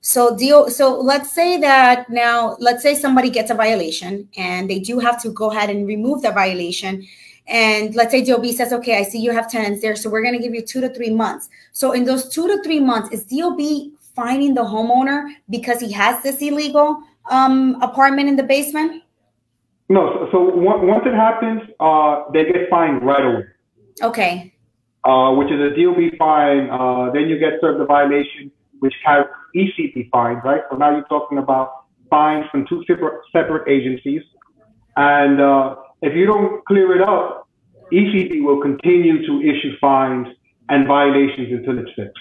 So deal. So let's say that now, let's say somebody gets a violation and they do have to go ahead and remove the violation. And let's say DOB says, okay, I see you have tenants there, so we're going to give you two to three months. So in those two to three months, is DOB finding the homeowner because he has this illegal um, apartment in the basement? No. So, so once it happens, uh, they get fined right away. Okay. Uh, which is a DOB fine. Uh, then you get served a violation, which has ECB fines, right? So now you're talking about fines from two separate, separate agencies. And uh, if you don't clear it up, ECB will continue to issue fines and violations until it's fixed.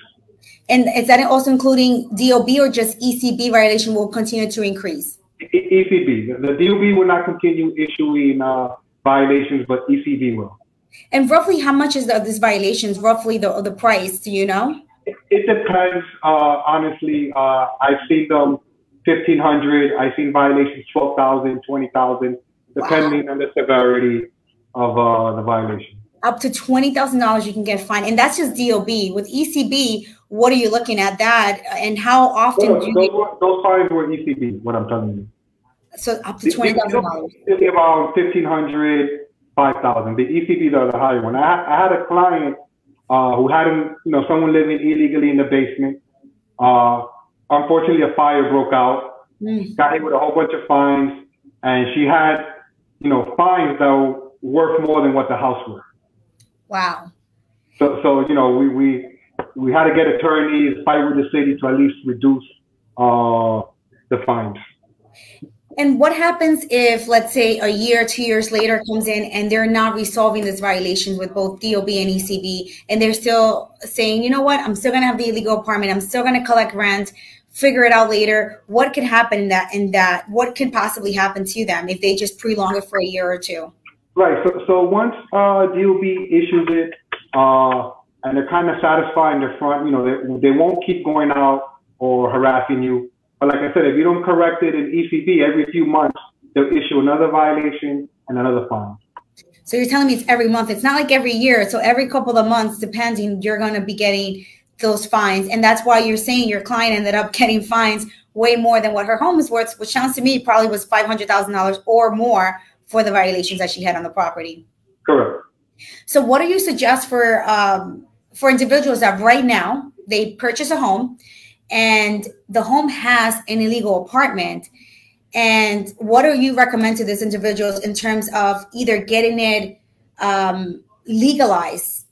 And is that also including DOB or just ECB violation will continue to increase? ECB. The DOB will not continue issuing uh, violations, but ECB will. And roughly how much is the, these violations, roughly the, the price, do you know? It, depends, uh, honestly. Uh, I've seen them 1500 I've seen violations 12,000, 20,000 depending wow. on the severity of uh, the violation. Up to twenty thousand dollars you can get fined, and that's just DOB. With ECB, what are you looking at that, and how often? Do those, were, those fines were ECB. What I'm telling you. So up to twenty thousand dollars. It's About fifteen hundred, five thousand. The ECBs are the higher one. I, I had a client uh, who had, you know, someone living illegally in the basement. Uh, unfortunately, a fire broke out. Mm. Got hit with a whole bunch of fines, and she had you know, fines that were worth more than what the house was. Wow. So, so you know, we we we had to get attorneys, fight with the city to at least reduce uh, the fines. And what happens if, let's say, a year, two years later comes in and they're not resolving these violations with both DOB and ECB, and they're still saying, you know what, I'm still going to have the illegal apartment, I'm still going to collect rent, figure it out later. What could happen in that? In that, what could possibly happen to them if they just prolong it for a year or two? Right. So, so once uh, DOB issues it, uh, and they're kind of satisfied in the front, you know, they, they won't keep going out or harassing you. But like I said, if you don't correct it in ECB every few months, they'll issue another violation and another fine. So you're telling me it's every month. It's not like every year. So every couple of months, depending, you're going to be getting those fines. And that's why you're saying your client ended up getting fines way more than what her home is worth, which sounds to me probably was $500,000 or more for the violations that she had on the property. Correct. So what do you suggest for um, for individuals that right now they purchase a home and the home has an illegal apartment. And what do you recommend to these individuals in terms of either getting it um, legalized